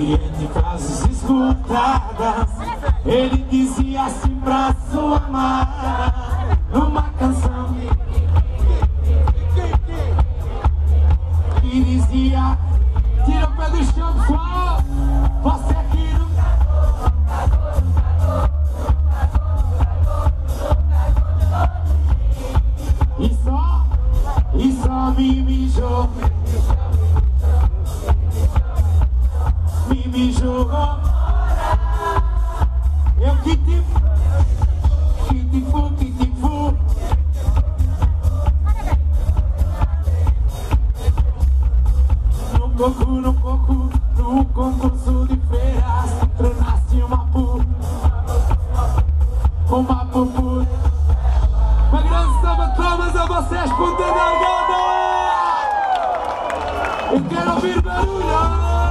E entre frases escutadas. Ele dizia assim pra sua amada Numa canção. E dizia Tira o pé do chão, pessoal Você aqui no... E só, e só me mijou. Eu que te Que te fu, que te fu No coco, no coco No concurso de feiras Tornaste uma pu Uma pupu Uma grande salva de a vocês, Ponta! Eu quero ouvir barulho!